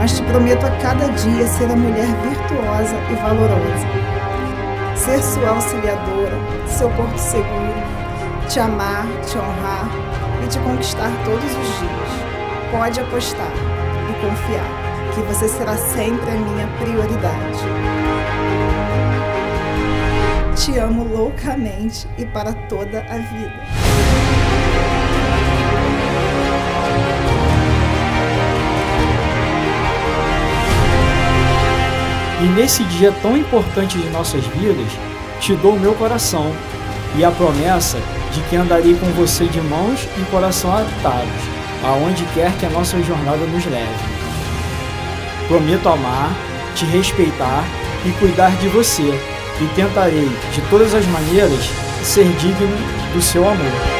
Prometo a cada dia ser a mulher virtuosa e valorosa. Ser sua auxiliadora, seu porto seguro, te amar, te honrar e te conquistar todos os dias. Pode apostar e confiar que você será sempre a minha prioridade. Te amo loucamente e para toda a vida. E nesse dia tão importante de nossas vidas, te dou o meu coração e a promessa de que andarei com você de mãos e coração atados, aonde quer que a nossa jornada nos leve. Prometo amar, te respeitar e cuidar de você, e tentarei, de todas as maneiras, ser digno do seu amor.